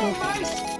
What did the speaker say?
Oh, my.